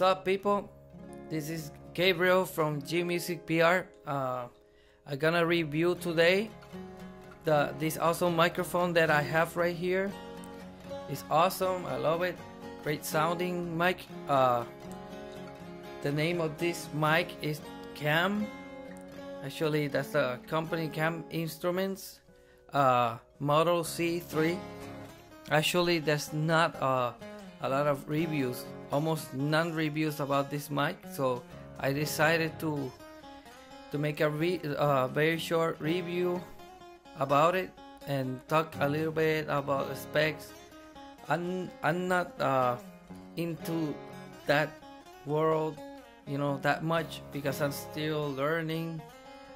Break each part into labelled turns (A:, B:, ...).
A: What's up, people? This is Gabriel from G Music PR. Uh, I'm gonna review today the this awesome microphone that I have right here. It's awesome. I love it. Great sounding mic. Uh, the name of this mic is Kam. Actually, that's the company Kam Instruments. Uh, Model C3. Actually, that's not uh, a lot of reviews almost none reviews about this mic so I decided to to make a re uh, very short review about it and talk a little bit about the specs. I'm, I'm not uh, into that world you know that much because I'm still learning.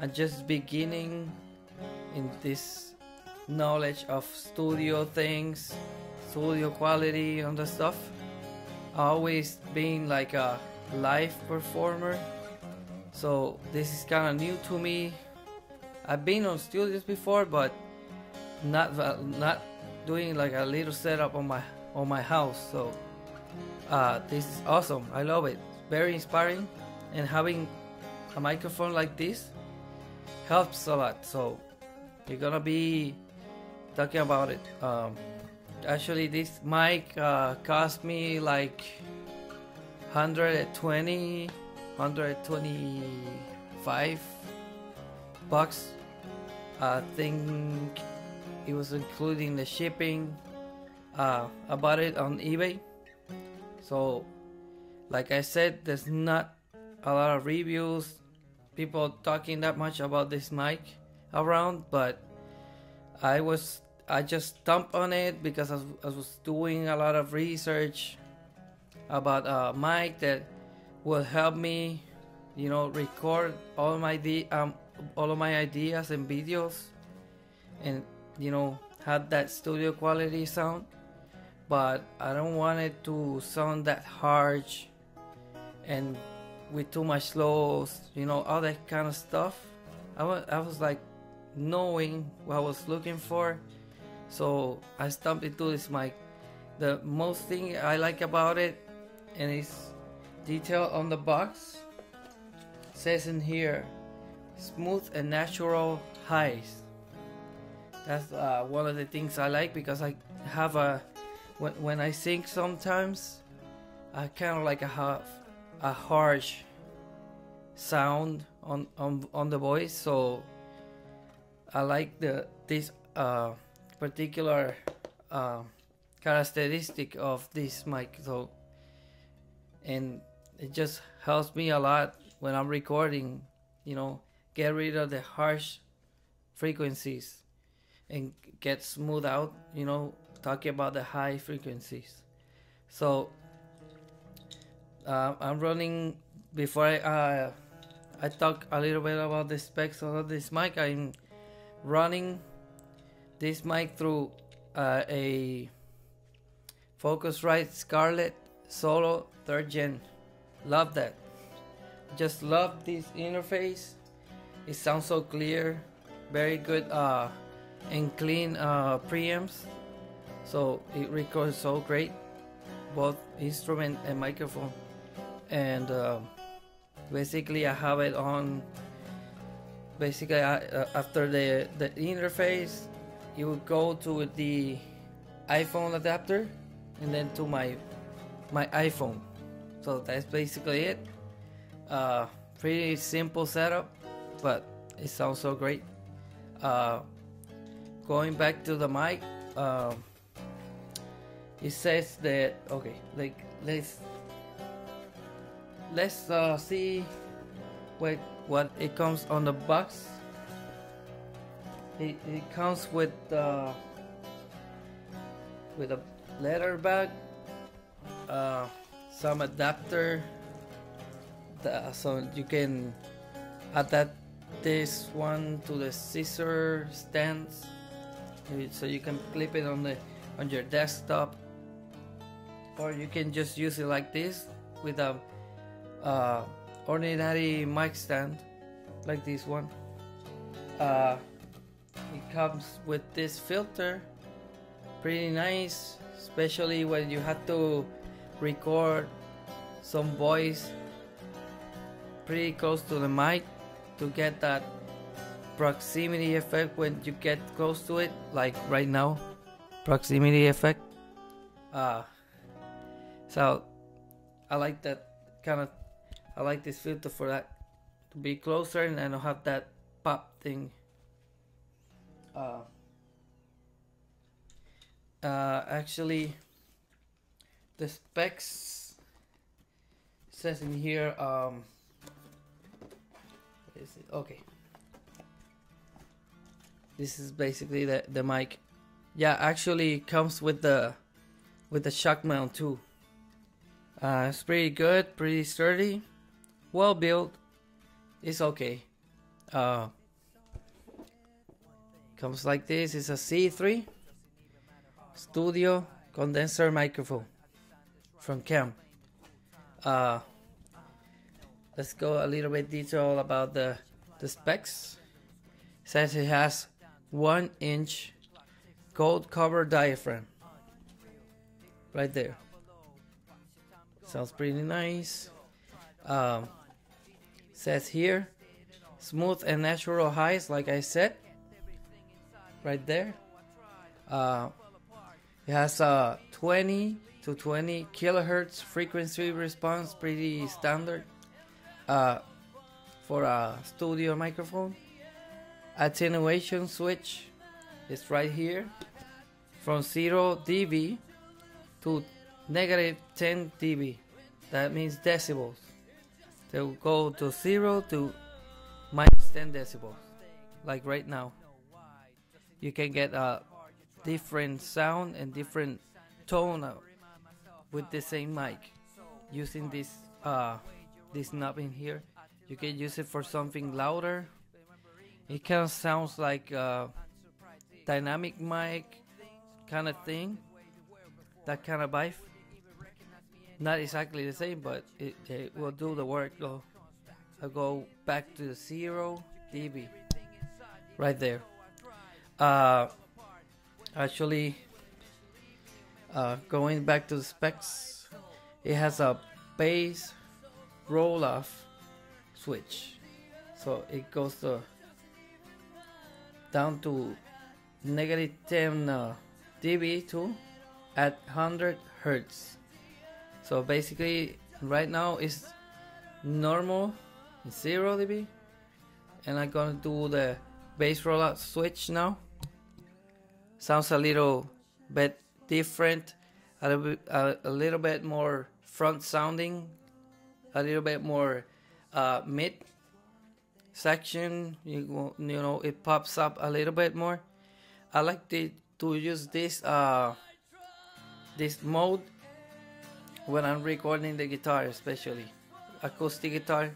A: And just beginning in this knowledge of studio things studio quality and the stuff. Always being like a live performer. So this is kind of new to me. I've been on studios before but not not doing like a little setup on my on my house. So uh, this is awesome. I love it. Very inspiring. And having a microphone like this helps a lot. So you're gonna be talking about it um, actually this mic uh, cost me like 120 125 bucks. I think it was including the shipping. Uh, I bought it on eBay. So like I said there's not a lot of reviews people talking that much about this mic around but I was I just stumped on it because I was, doing a lot of research about a mic that will help me, you know, record all my um, all of my ideas and videos, and you know, have that studio quality sound. But I don't want it to sound that harsh and with too much lows, you know, all that kind of stuff. I was, I was like knowing what I was looking for so I stumped into this mic. The most thing I like about it, and it's detail on the box, says in here, smooth and natural highs. That's uh, one of the things I like because I have a, when, when I sing sometimes, I kind of like a have a harsh sound on, on on the voice so I like the this uh particular uh, characteristic of this mic so and it just helps me a lot when I'm recording you know get rid of the harsh frequencies and get smooth out you know talking about the high frequencies. So uh, I'm running before I uh, I talk a little bit about the specs of this mic I'm running this mic through uh, a Focusrite Scarlett Solo 3rd Gen. Love that. Just love this interface. It sounds so clear. Very good uh, and clean uh, preamps. So it records so great. Both instrument and microphone. And uh, basically I have it on basically I, uh, after the the interface you would go to the iPhone adapter and then to my my iPhone. So that's basically it. Uh, pretty simple setup but it sounds so great. Uh, going back to the mic uh, it says that okay like let's let's uh, see what what it comes on the box it, it comes with uh, with a leather bag, uh, some adapter, so you can adapt this one to the scissor stands, so you can clip it on the on your desktop, or you can just use it like this with a uh, ordinary mic stand, like this one. Uh, comes with this filter. Pretty nice especially when you have to record some voice pretty close to the mic to get that proximity effect when you get close to it like right now. Proximity effect. Uh so i like that kind of i like this filter for that to be closer and i don't have that pop thing uh uh actually the specs says in here um is it? Okay. This is basically the the mic. Yeah actually comes with the with the shock mount too. Uh, it's pretty good pretty sturdy well built it's okay. Uh, comes like this. It's a C3 studio condenser microphone from Kam uh, let's go a little bit detail about the the specs. It says it has one inch gold cover diaphragm. Right there. Sounds pretty nice. Um, says here smooth and natural highs like I said right there. Uh, it has a 20 to 20 kilohertz frequency response pretty standard uh, for a studio microphone. Attenuation switch is right here from 0 dB to negative 10 dB. That means decibels. They will go to 0 to minus 10 decibels like right now you can get a different sound and different tone with the same mic. Using this uh, this knob in here you can use it for something louder. It kind of sounds like a dynamic mic kind of thing that kind of vibe. Not exactly the same but it, it will do the work. Though I'll go back to the 0 dB right there uh, actually uh, going back to the specs it has a bass roll off switch. So it goes to down to negative 10 uh, dB too at 100 hertz. So basically right now it's normal 0 dB. And I'm gonna do the bass roll off switch now sounds a little bit different a little bit, a, a little bit more front sounding a little bit more uh, mid section. You, you know it pops up a little bit more. I like to, to use this uh, this mode when I'm recording the guitar especially acoustic guitar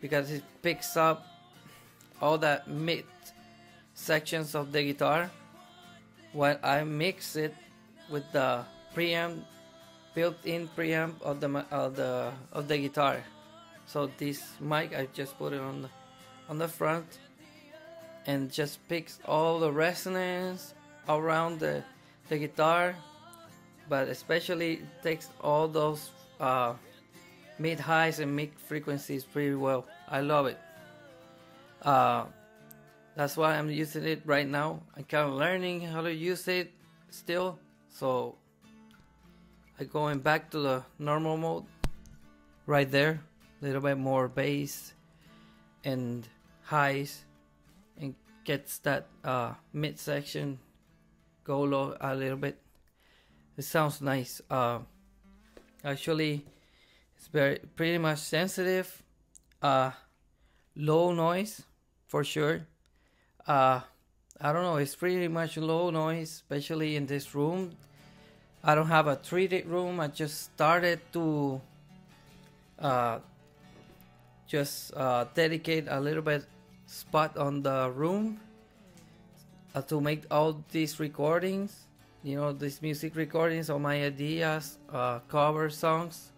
A: because it picks up all that mid sections of the guitar while I mix it with the preamp built-in preamp of the of the of the guitar. So this mic I just put it on the on the front and just picks all the resonance around the the guitar but especially takes all those uh, mid highs and mid frequencies pretty well. I love it. Uh, that's why I'm using it right now. I'm kind of learning how to use it still. So I going back to the normal mode right there. A little bit more bass and highs and gets that uh, mid section go low a little bit. It sounds nice. Uh, actually it's very pretty much sensitive. Uh, low noise for sure uh, I don't know it's pretty much low noise especially in this room. I don't have a treated room I just started to uh, just uh, dedicate a little bit spot on the room uh, to make all these recordings you know these music recordings of my ideas uh, cover songs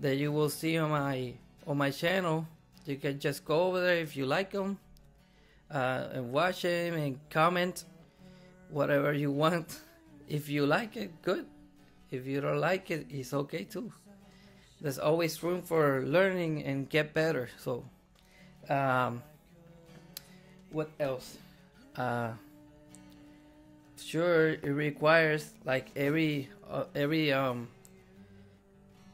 A: that you will see on my on my channel. You can just go over there if you like them uh, and watch them and comment whatever you want if you like it good if you don't like it it's okay too there's always room for learning and get better. So, um, what else? Uh, sure, it requires like every uh, every um,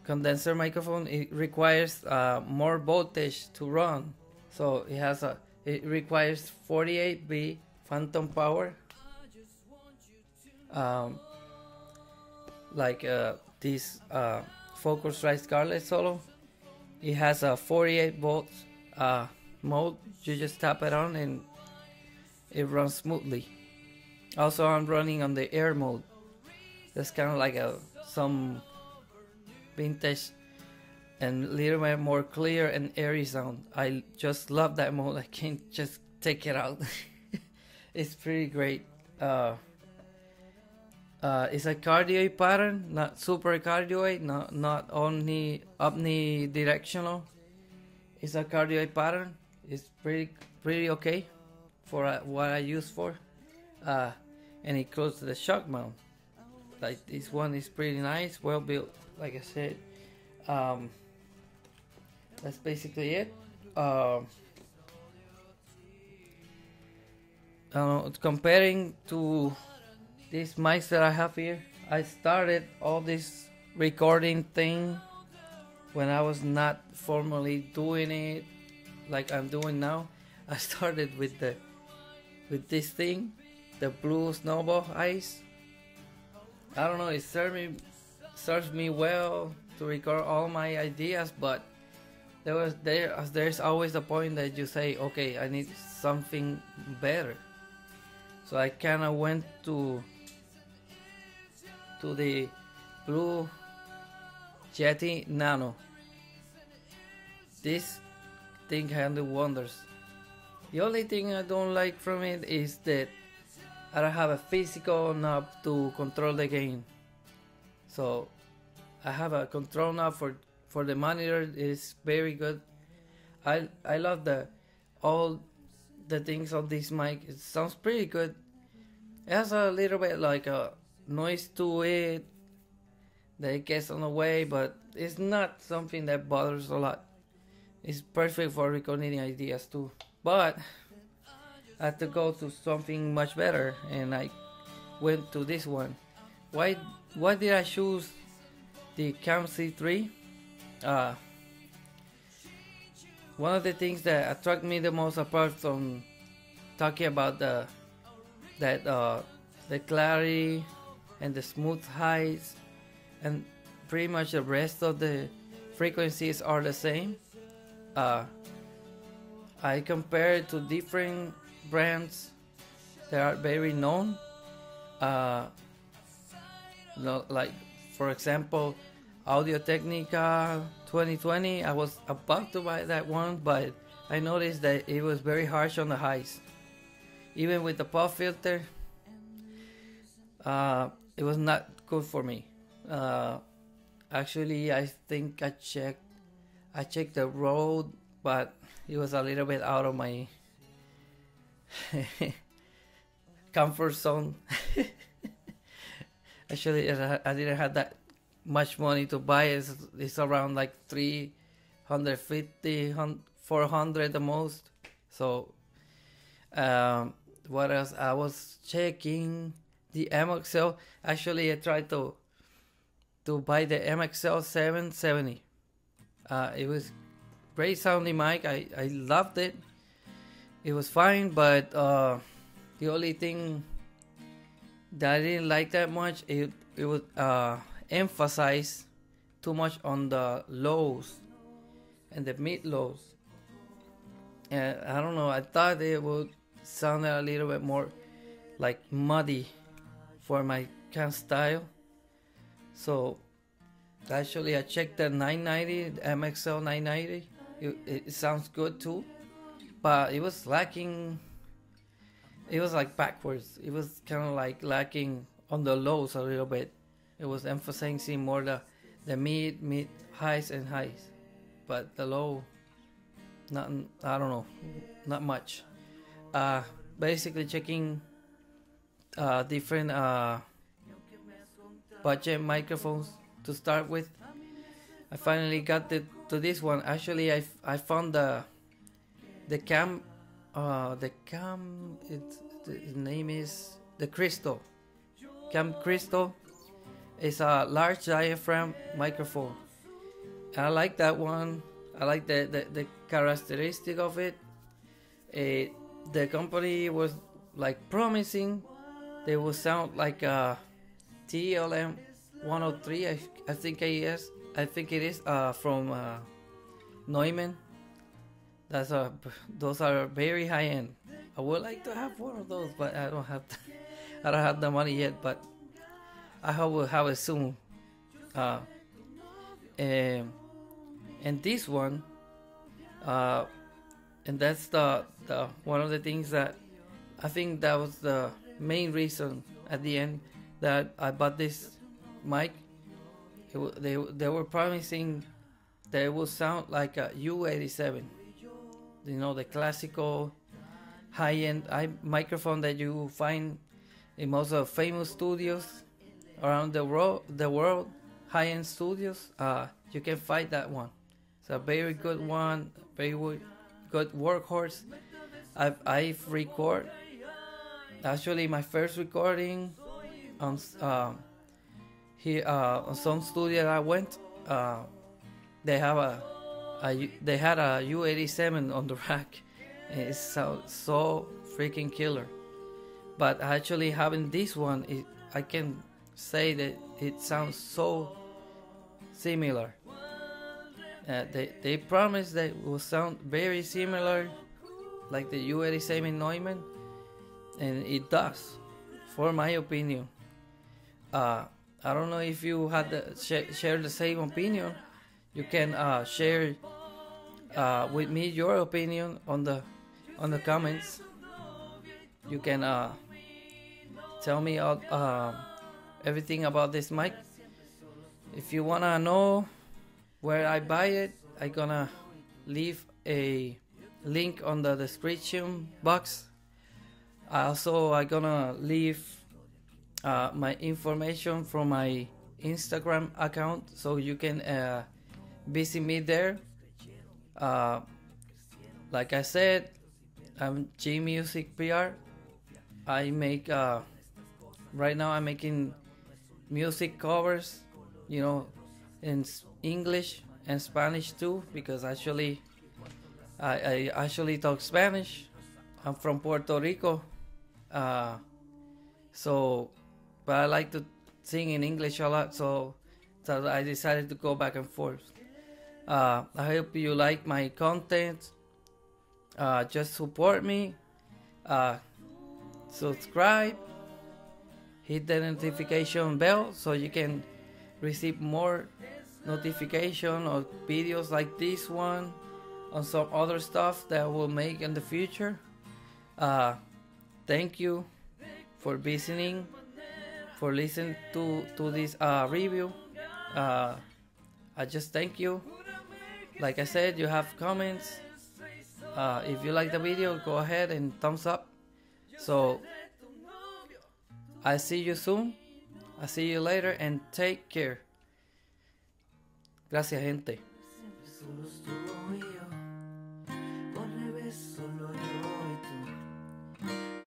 A: condenser microphone. It requires uh, more voltage to run. So it has a it requires 48V phantom power. Um, like uh, this uh, Focusrite Scarlett Solo. It has a 48 volts uh, mode. You just tap it on and it runs smoothly. Also, I'm running on the air mode. That's kind of like a some vintage and a little bit more clear and airy sound. I just love that mode. I can't just take it out. it's pretty great. Uh, uh, it's a cardioid pattern, not super cardioid, not not only omnidirectional. It's a cardioid pattern. It's pretty pretty okay for uh, what I use for, uh, and it close to the shock mount. Like this one is pretty nice, well built. Like I said, um, that's basically it. Uh, comparing to these mics that I have here, I started all this recording thing when I was not formally doing it like I'm doing now. I started with the with this thing, the blue snowball ice. I don't know, it served me serves me well to record all my ideas, but there was there there's always a point that you say, okay, I need something better. So I kind of went to to the Blue Yeti Nano. This thing can do wonders. The only thing I don't like from it is that I don't have a physical knob to control the gain. So I have a control knob for for the monitor is very good. I I love the all the things on this mic. It sounds pretty good. It has a little bit like a noise to it that it gets on the way, but it's not something that bothers a lot. It's perfect for recording ideas too. But I had to go to something much better, and I went to this one. Why? Why did I choose the Kam C3? Uh, one of the things that attract me the most, apart from talking about the that uh, the clarity and the smooth highs and pretty much the rest of the frequencies are the same. Uh, I compare it to different brands that are very known. Uh, like, for example, Audio Technica 2020. I was about to buy that one, but I noticed that it was very harsh on the highs. Even with the pop filter, uh, it was not good for me. Uh, actually, I think I checked, I checked the Rode, but it was a little bit out of my comfort zone. actually, I didn't have that much money to buy it. It's, it's around like 350, 400 the most. So, um, what else? I was checking the MXL. Actually, I tried to to buy the MXL 770. Uh, it was great sounding mic. I, I loved it. It was fine, but uh, the only thing that I didn't like that much it it was uh, emphasize too much on the lows and the mid lows. And I don't know. I thought it would sound a little bit more like muddy for my kind of style. So actually, I checked the 990, the MXL 990. It, it sounds good too, but it was lacking. It was like backwards. It was kind of like lacking on the lows a little bit. It was emphasizing more the the mid, mid, highs and highs, but the low, not I don't know, not much. Uh, basically checking uh, different uh, budget microphones to start with. I finally got the, to this one. Actually, I, I found the the Kam uh, the Kam it the name is the crystal Kam crystal is a large diaphragm microphone. And i like that one. I like the the, the characteristic of it. It the company was like promising. They will sound like a tlm 103 i, I think it is. I think it is uh, from uh, neumann. That's a those are very high end. I would like to have one of those, but I don't have I don't have the money yet. But I hope we'll have it soon. Uh, and and this one, uh, and that's the the one of the things that I think that was the main reason at the end that I bought this mic. It, they they were promising that it would sound like a U87 you know the classical high-end I microphone that you find in most of famous studios around the world the world high-end studios uh, you can find that one it's a very good one very good workhorse I've, I've record actually my first recording on uh, here uh, on some studio I went uh, they have a a, they had a U87 on the rack. It's so, so freaking killer. But actually having this one, it, I can say that it sounds so similar. Uh, they, they promised that it will sound very similar like the U87 Neumann and it does for my opinion uh, I don't know if you had the, sh- share the same opinion you can uh, share uh, with me your opinion on the on the comments. You can uh, tell me all, uh, everything about this mic. If you wanna know where I buy it, I gonna leave a link on the description box. Also, I gonna leave uh, my information from my Instagram account, so you can uh, visit me there uh, like I said, I'm G Music PR. I make uh, right now. I'm making music covers, you know, in English and Spanish too, because actually, I, I actually talk Spanish. I'm from Puerto Rico, uh, so but I like to sing in English a lot, so so I decided to go back and forth. Uh, I hope you like my content. Uh, just support me. Uh, subscribe. Hit the notification bell so you can receive more notification of videos like this one on some other stuff that we'll make in the future. Uh, thank you for visiting, for listening to to this uh, review. Uh, I just thank you like I said, you have comments. Uh, if you like the video, go ahead and thumbs up. So I see you soon. I see you later and take care. Gracias, gente.